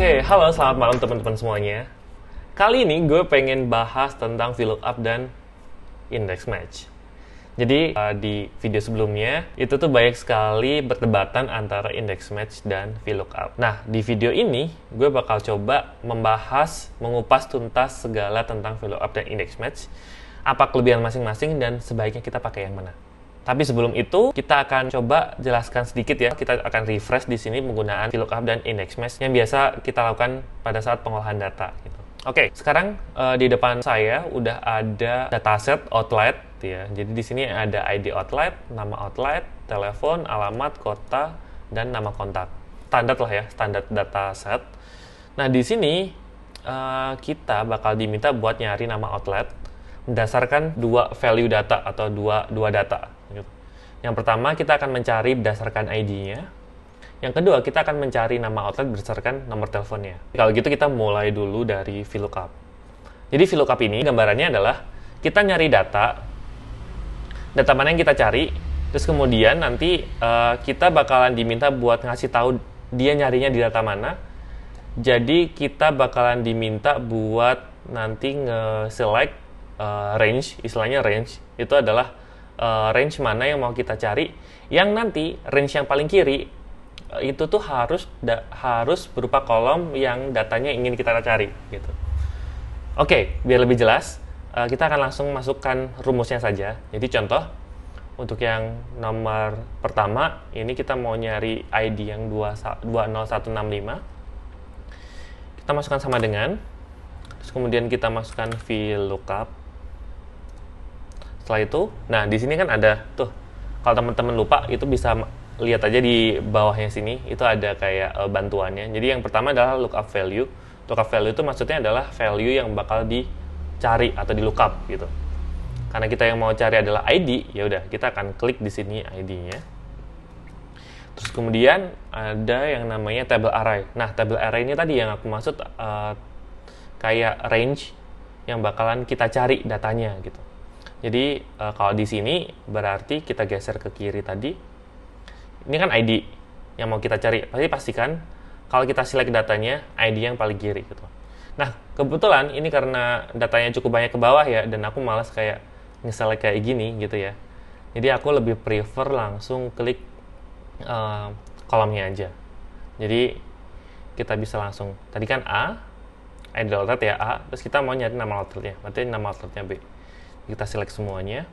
Oke, halo selamat malam teman-teman semuanya. Kali ini gue pengen bahas tentang VLOOKUP dan index match. Jadi uh, di video sebelumnya itu tuh banyak sekali perdebatan antara index match dan VLOOKUP. Nah, di video ini gue bakal coba membahas, mengupas tuntas segala tentang VLOOKUP dan index match. Apa kelebihan masing-masing dan sebaiknya kita pakai yang mana. Tapi sebelum itu, kita akan coba jelaskan sedikit ya. Kita akan refresh di sini penggunaan VLOOKUP dan index match yang biasa kita lakukan pada saat pengolahan data. Gitu. Oke, sekarang uh, di depan saya udah ada dataset outlet ya. Jadi di sini ada ID outlet, nama outlet, telepon, alamat, kota, dan nama kontak. Standar lah ya, standar dataset. Nah di sini uh, kita bakal diminta buat nyari nama outlet berdasarkan dua value data atau dua dua data. Yang pertama kita akan mencari berdasarkan ID-nya. Yang kedua kita akan mencari nama outlet berdasarkan nomor teleponnya. Kalau gitu kita mulai dulu dari VLOOKUP. Jadi VLOOKUP ini gambarannya adalah kita nyari data, data mana yang kita cari, terus kemudian nanti uh, kita bakalan diminta buat ngasih tahu dia nyarinya di data mana. Jadi kita bakalan diminta buat nanti nge-select uh, range, istilahnya range itu adalah uh, range mana yang mau kita cari yang nanti range yang paling kiri uh, itu tuh harus da, harus berupa kolom yang datanya ingin kita cari gitu. Oke, okay, biar lebih jelas, uh, kita akan langsung masukkan rumusnya saja. Jadi contoh untuk yang nomor pertama ini kita mau nyari ID yang 20165. Kita masukkan sama dengan terus kemudian kita masukkan VLOOKUP setelah itu nah di sini kan ada tuh kalau teman-teman lupa itu bisa lihat aja di bawahnya sini itu ada kayak uh, bantuannya. Jadi yang pertama adalah lookup value. Lookup value itu maksudnya adalah value yang bakal dicari atau di lookup gitu. Karena kita yang mau cari adalah ID ya udah kita akan klik di sini ID-nya terus kemudian ada yang namanya table array. Nah table array ini tadi yang aku maksud uh, kayak range yang bakalan kita cari datanya gitu jadi uh, kalau di sini berarti kita geser ke kiri tadi. Ini kan ID yang mau kita cari. Pasti pastikan kalau kita select datanya ID yang paling kiri gitu. Nah, kebetulan ini karena datanya cukup banyak ke bawah ya dan aku malas kayak nge-select kayak gini gitu ya. Jadi aku lebih prefer langsung klik uh, kolomnya aja. Jadi kita bisa langsung tadi kan A, ID outlet ya A, terus kita mau nyari nama outletnya, berarti nama outletnya B kita select semuanya.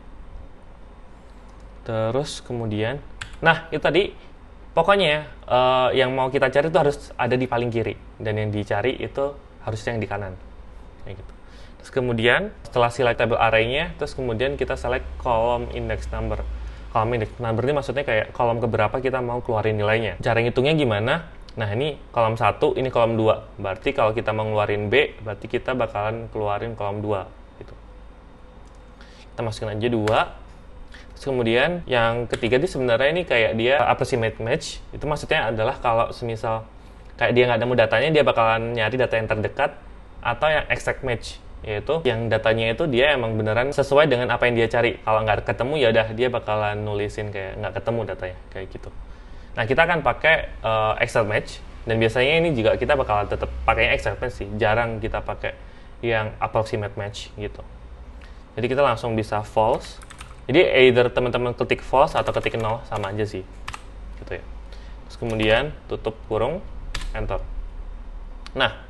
Terus kemudian nah itu tadi. Pokoknya uh, yang mau kita cari itu harus ada di paling kiri. Dan yang dicari itu harus yang di kanan. Kayak gitu. Terus kemudian setelah select table array-nya terus kemudian kita select kolom index number. Kolom index number ini maksudnya kayak kolom keberapa kita mau keluarin nilainya. Cara ngitungnya gimana? Nah ini kolom satu ini kolom dua. Berarti kalau kita mau ngeluarin B berarti kita bakalan keluarin kolom dua kita masukin aja dua. Terus kemudian yang ketiga itu sebenarnya ini kayak dia approximate match. Itu maksudnya adalah kalau semisal kayak dia nggak nemu datanya dia bakalan nyari data yang terdekat atau yang exact match. Yaitu yang datanya itu dia emang beneran sesuai dengan apa yang dia cari. Kalau nggak ketemu ya udah dia bakalan nulisin kayak nggak ketemu datanya kayak gitu. Nah kita akan pakai uh, exact match. Dan biasanya ini juga kita bakalan tetap pakai exact match sih. Jarang kita pakai yang approximate match gitu jadi kita langsung bisa false. Jadi either teman-teman ketik false atau ketik nol sama aja sih. Gitu ya. Terus kemudian tutup kurung enter. Nah,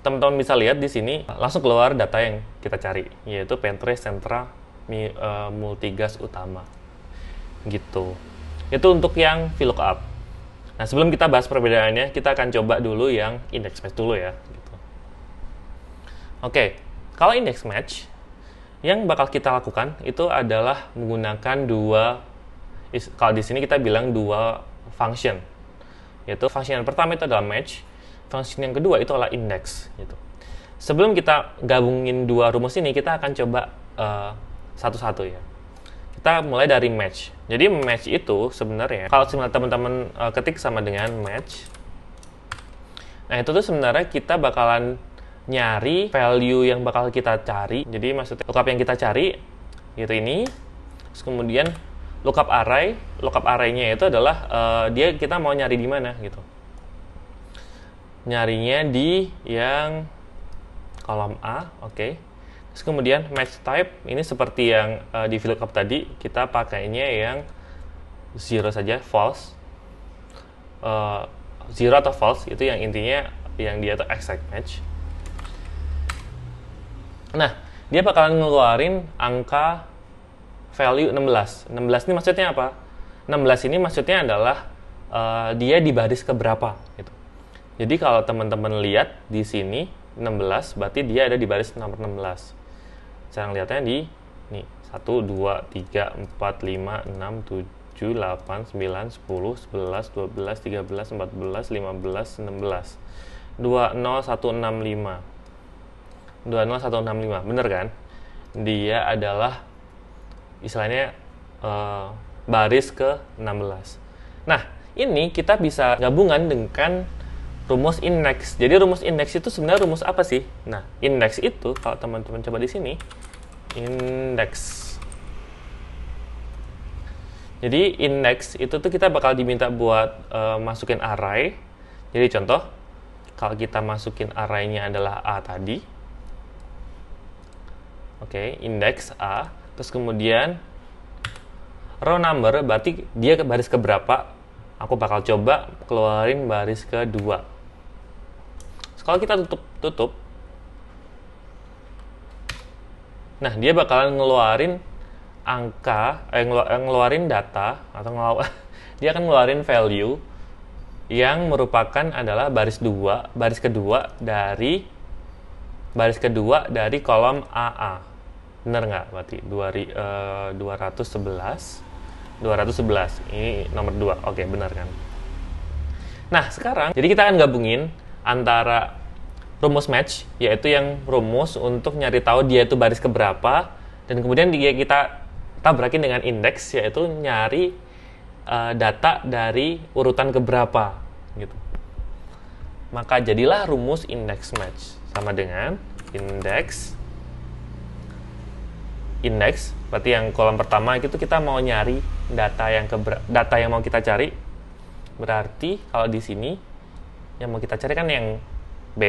teman-teman bisa lihat di sini langsung keluar data yang kita cari yaitu Pinterest Sentra uh, Multigas Utama. Gitu. Itu untuk yang VLOOKUP. Nah, sebelum kita bahas perbedaannya, kita akan coba dulu yang index match dulu ya. Gitu. Oke, kalau index match, yang bakal kita lakukan itu adalah menggunakan dua kalau di sini kita bilang dua function yaitu function yang pertama itu adalah match function yang kedua itu adalah index gitu. Sebelum kita gabungin dua rumus ini kita akan coba uh, satu-satu ya. Kita mulai dari match. Jadi match itu sebenarnya kalau teman-teman uh, ketik sama dengan match nah itu tuh sebenarnya kita bakalan nyari value yang bakal kita cari. Jadi maksudnya lookup yang kita cari gitu ini. Terus kemudian lookup array, lookup array-nya itu adalah uh, dia kita mau nyari di mana gitu. nyarinya di yang kolom A, oke. Okay. Terus kemudian match type ini seperti yang uh, di VLOOKUP tadi, kita pakainya yang zero saja, false. Uh, zero atau false itu yang intinya yang dia itu exact match. Nah, dia bakalan ngeluarin angka value 16. 16 ini maksudnya apa? 16 ini maksudnya adalah uh, dia di baris keberapa gitu. Jadi kalau teman-teman lihat di sini 16 berarti dia ada di baris nomor 16 cara ngeliatnya di nih 1 2 3 4 5 6 7 8 9 10 11 12 13 14 15 16 20165 20165 bener kan dia adalah istilahnya uh, baris ke 16 nah ini kita bisa gabungan dengan rumus indeks. Jadi rumus indeks itu sebenarnya rumus apa sih? Nah, indeks itu kalau teman-teman coba di sini, indeks. Jadi indeks itu tuh kita bakal diminta buat uh, masukin array. Jadi contoh, kalau kita masukin arraynya adalah A tadi. Oke, okay, indeks A. Terus kemudian row number berarti dia ke baris keberapa? Aku bakal coba keluarin baris kedua. Kalau kita tutup tutup, nah dia bakalan ngeluarin angka, eh, eh ngeluarin data atau ngelaw, dia akan ngeluarin value yang merupakan adalah baris dua, baris kedua dari baris kedua dari kolom AA. Bener nggak berarti? Dua, uh, 211 211 ini nomor 2 oke benar kan nah sekarang jadi kita akan gabungin antara rumus match, yaitu yang rumus untuk nyari tahu dia itu baris keberapa, dan kemudian dia kita tabrakin dengan indeks, yaitu nyari uh, data dari urutan keberapa, gitu. Maka jadilah rumus index match sama dengan indeks indeks berarti yang kolom pertama itu kita mau nyari data yang ke data yang mau kita cari. Berarti kalau di sini yang mau kita cari kan yang B.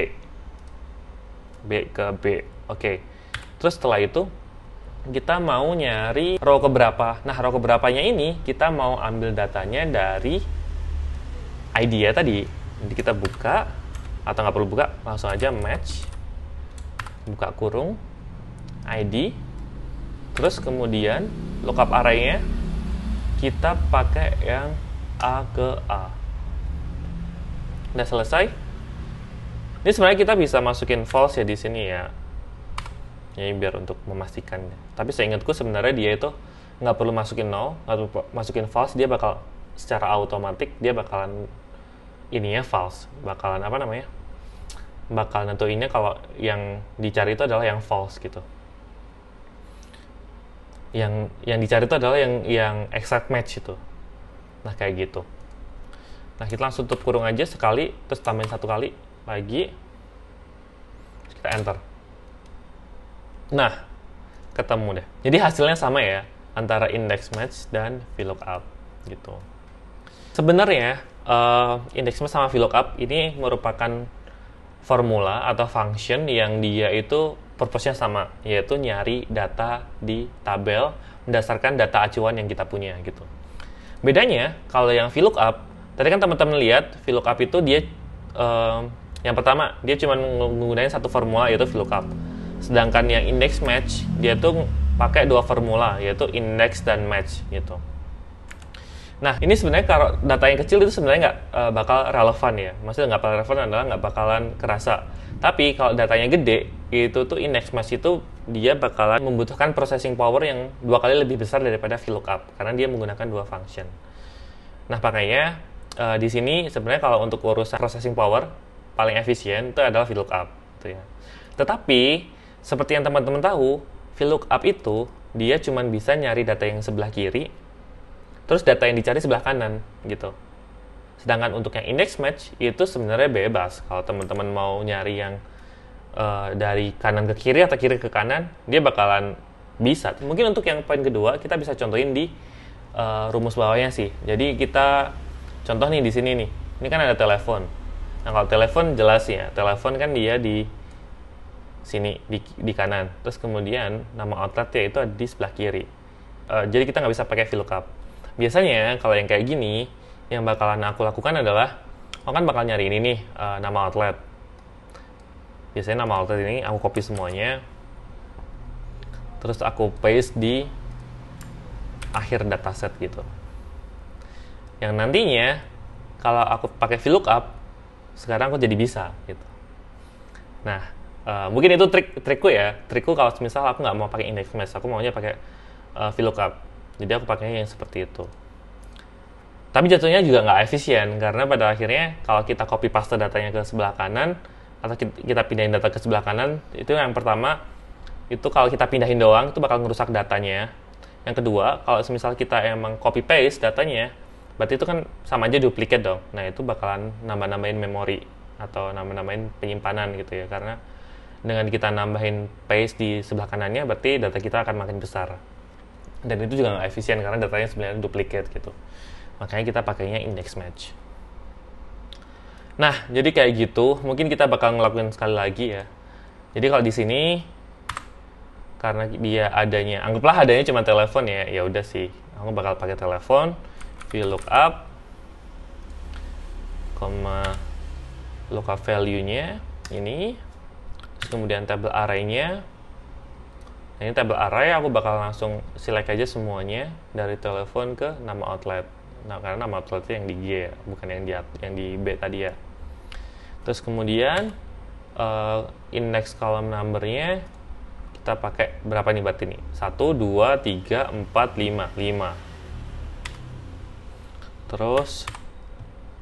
B ke B. Oke. Okay. terus setelah itu kita mau nyari row keberapa. Nah row keberapanya ini kita mau ambil datanya dari ID ya tadi. Jadi kita buka atau nggak perlu buka langsung aja match buka kurung ID terus kemudian lookup arraynya kita pakai yang A ke A. Udah selesai? Ini sebenarnya kita bisa masukin false ya di sini ya. Ini biar untuk memastikan. Tapi saya ingatku sebenarnya dia itu nggak perlu masukin nol atau masukin false dia bakal secara otomatis dia bakalan ininya false. Bakalan apa namanya? Bakal nentuinnya kalau yang dicari itu adalah yang false gitu yang yang dicari itu adalah yang yang exact match itu nah kayak gitu Nah, kita langsung tutup kurung aja sekali, terus tambahin satu kali lagi. Kita enter. Nah, ketemu deh. Jadi hasilnya sama ya, antara index match dan VLOOKUP gitu. Sebenarnya uh, index match sama VLOOKUP ini merupakan formula atau function yang dia itu purpose-nya sama, yaitu nyari data di tabel berdasarkan data acuan yang kita punya gitu. Bedanya kalau yang VLOOKUP Tadi kan teman-teman lihat VLOOKUP itu dia um, yang pertama dia cuma menggunakan satu formula yaitu VLOOKUP. Sedangkan yang index match dia tuh pakai dua formula yaitu index dan match gitu. Nah ini sebenarnya kalau data yang kecil itu sebenarnya nggak uh, bakal relevan ya. Maksudnya nggak relevan adalah nggak bakalan kerasa. Tapi kalau datanya gede itu tuh index match itu dia bakalan membutuhkan processing power yang dua kali lebih besar daripada VLOOKUP karena dia menggunakan dua function. Nah makanya uh, di sini sebenarnya kalau untuk urusan processing power paling efisien itu adalah VLOOKUP gitu ya. Tetapi seperti yang teman-teman tahu, VLOOKUP itu dia cuma bisa nyari data yang sebelah kiri, terus data yang dicari sebelah kanan gitu. Sedangkan untuk yang index match itu sebenarnya bebas. Kalau teman-teman mau nyari yang uh, dari kanan ke kiri atau kiri ke kanan, dia bakalan bisa. Mungkin untuk yang poin kedua kita bisa contohin di uh, rumus bawahnya sih. Jadi kita Contoh nih di sini nih, ini kan ada telepon. Nah kalau telepon jelas ya, telepon kan dia di sini di, di kanan. Terus kemudian nama outletnya itu ada di sebelah kiri. Uh, jadi kita nggak bisa pakai VLOOKUP. Biasanya kalau yang kayak gini, yang bakalan aku lakukan adalah, aku kan bakal nyari ini nih uh, nama outlet. Biasanya nama outlet ini aku copy semuanya, terus aku paste di akhir dataset gitu. Yang nantinya kalau aku pakai VLOOKUP, sekarang aku jadi bisa gitu. Nah, uh, mungkin itu trik trikku ya. Trikku kalau misal aku nggak mau pakai index match, aku maunya pakai uh, VLOOKUP. Jadi aku pakainya yang seperti itu. Tapi jatuhnya juga nggak efisien karena pada akhirnya kalau kita copy paste datanya ke sebelah kanan atau kita pindahin data ke sebelah kanan itu yang pertama itu kalau kita pindahin doang itu bakal ngerusak datanya. Yang kedua kalau misal kita emang copy paste datanya berarti itu kan sama aja duplikat dong. Nah itu bakalan nambah-nambahin memori atau nambah-nambahin penyimpanan gitu ya karena dengan kita nambahin paste di sebelah kanannya berarti data kita akan makin besar dan itu juga nggak efisien karena datanya sebenarnya duplikat gitu makanya kita pakainya index match. Nah jadi kayak gitu mungkin kita bakal ngelakuin sekali lagi ya. Jadi kalau di sini karena dia adanya anggaplah adanya cuma telepon ya ya udah sih. Aku bakal pakai telepon VLOOKUP koma lookup value-nya ini kemudian tabel array-nya. Nah ini tabel array aku bakal langsung select aja semuanya dari telepon ke nama outlet nah karena nama outletnya yang di G ya bukan yang di yang di B tadi ya. Terus kemudian uh, index column numbernya kita pakai berapa nih berarti nih? 1, 2, 3, 4, 5 5 terus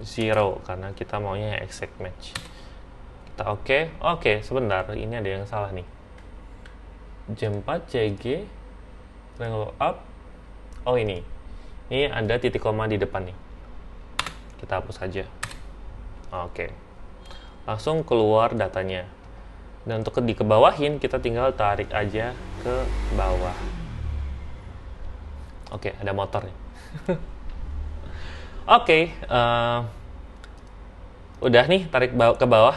0 karena kita maunya exact match. Kita oke okay. oke okay, sebentar ini ada yang salah nih. Jam 4 CG triangle up. Oh ini ini ada titik koma di depan nih. Kita hapus saja. Oke. Okay. langsung keluar datanya. Dan untuk di kebawahin kita tinggal tarik aja ke bawah. Oke okay, ada motor nih. Oke okay, uh, eh, udah nih tarik ke bawah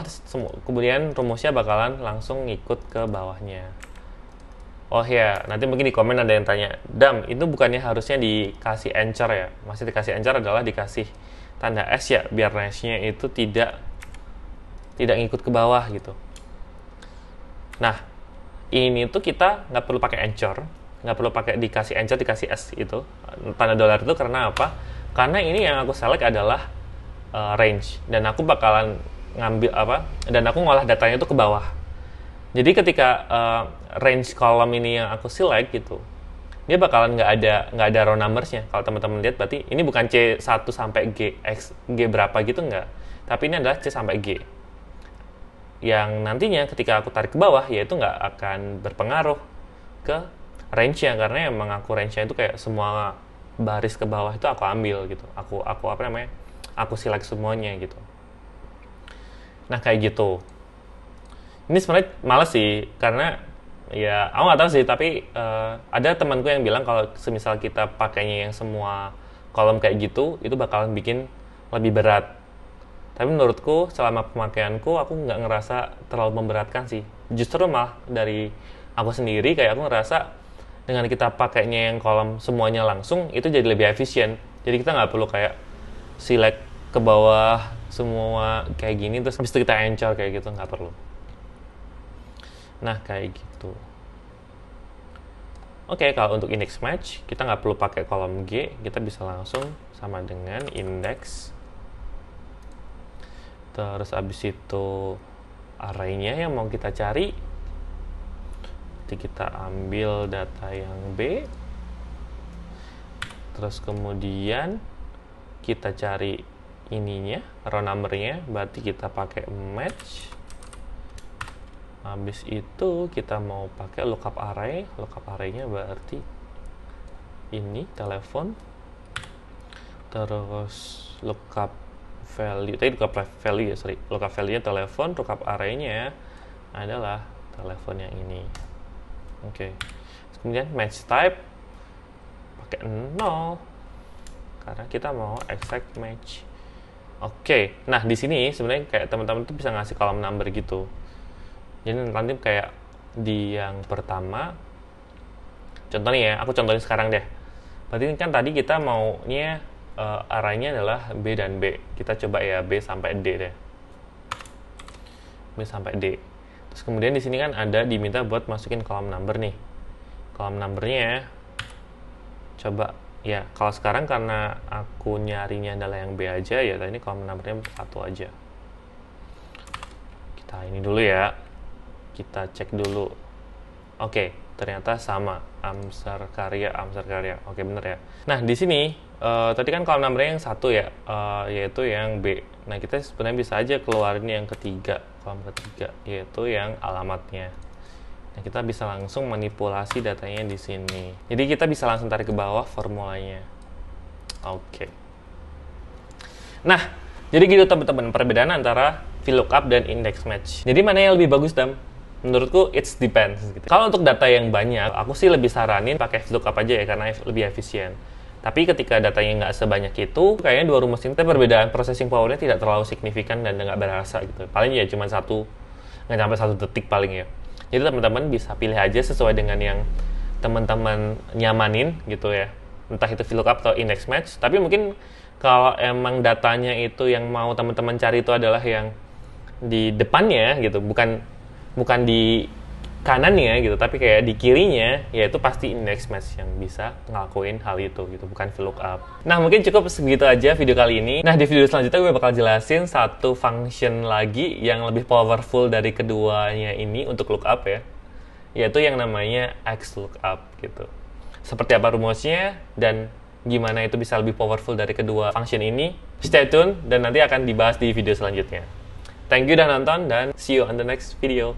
kemudian rumusnya bakalan langsung ngikut ke bawahnya oh ya nanti mungkin di komen ada yang tanya dam itu bukannya harusnya dikasih anchor ya? Masih dikasih anchor adalah dikasih tanda S ya biar nashnya itu tidak tidak ngikut ke bawah gitu. Nah ini tuh kita nggak perlu pakai anchor nggak perlu pakai dikasih anchor dikasih S itu tanda dolar itu karena apa? Karena ini yang aku select adalah uh, range. Dan aku bakalan ngambil apa? Dan aku ngolah datanya itu ke bawah jadi ketika uh, range kolom ini yang aku select gitu dia bakalan nggak ada nggak ada row numbersnya. Kalau teman-teman lihat berarti ini bukan C 1 sampai G X G berapa gitu nggak. Tapi ini adalah C sampai G. Yang nantinya ketika aku tarik ke bawah ya itu nggak akan berpengaruh ke range-nya. Karena emang aku range-nya itu kayak semua baris ke bawah itu aku ambil gitu. Aku aku apa namanya aku select semuanya gitu. Nah kayak gitu ini sebenarnya males sih karena ya aku nggak tahu sih tapi uh, ada temanku yang bilang kalau semisal kita pakainya yang semua kolom kayak gitu itu bakalan bikin lebih berat. Tapi menurutku selama pemakaianku aku nggak ngerasa terlalu memberatkan sih. Justru malah dari aku sendiri kayak aku ngerasa dengan kita pakainya yang kolom semuanya langsung itu jadi lebih efisien. Jadi kita nggak perlu kayak select ke bawah semua kayak gini terus habis itu kita encor kayak gitu nggak perlu nah kayak gitu. Oke kalau untuk index match kita nggak perlu pakai kolom G kita bisa langsung sama dengan index. Terus abis itu arraynya yang mau kita cari jadi kita ambil data yang B. Terus kemudian kita cari ininya row numbernya berarti kita pakai match habis itu kita mau pakai lookup array. Lookup arraynya berarti ini telepon. Terus lookup value. Tadi lookup value ya sorry. Lookup value nya telepon lookup arraynya adalah telepon yang ini. Oke. Okay. kemudian match type pakai 0 karena kita mau exact match. Oke, nah di sini sebenarnya kayak teman-teman tuh bisa ngasih kolom number gitu. Jadi nanti kayak di yang pertama, contohnya ya, aku contohin sekarang deh. Berarti kan tadi kita maunya uh, arahnya adalah B dan B. Kita coba ya B sampai D deh. B sampai D. Terus kemudian di sini kan ada diminta buat masukin kolom number nih. Kolom numbernya coba ya kalau sekarang karena aku nyarinya adalah yang B aja ya ini kolom numbernya satu aja kita ini dulu ya kita cek dulu oke ternyata sama Amsar Karya Amsar Karya oke bener ya nah di sini uh, tadi kan kolom numbernya yang satu ya uh, yaitu yang B nah kita sebenarnya bisa aja keluarin yang ketiga kolom ketiga yaitu yang alamatnya Nah, kita bisa langsung manipulasi datanya di sini. Jadi kita bisa langsung tarik ke bawah formulanya. Oke. Okay. Nah, jadi gitu teman-teman perbedaan antara VLOOKUP dan index match. Jadi mana yang lebih bagus dam? Menurutku it's depends. Gitu. Kalau untuk data yang banyak, aku sih lebih saranin pakai VLOOKUP aja ya karena lebih efisien. Tapi ketika datanya nggak sebanyak itu, kayaknya dua rumus ini perbedaan processing powernya tidak terlalu signifikan dan nggak berasa gitu. Paling ya cuma satu, nggak sampai satu detik paling ya. Jadi teman-teman bisa pilih aja sesuai dengan yang teman-teman nyamanin gitu ya. Entah itu VLOOKUP atau index match. Tapi mungkin kalau emang datanya itu yang mau teman-teman cari itu adalah yang di depannya gitu, bukan bukan di kanannya gitu tapi kayak di kirinya yaitu pasti index match yang bisa ngelakuin hal itu gitu bukan VLOOKUP nah mungkin cukup segitu aja video kali ini. Nah di video selanjutnya gue bakal jelasin satu function lagi yang lebih powerful dari keduanya ini untuk lookup ya yaitu yang namanya XLOOKUP gitu. Seperti apa rumusnya dan gimana itu bisa lebih powerful dari kedua function ini? Stay tune dan nanti akan dibahas di video selanjutnya thank you udah nonton dan see you on the next video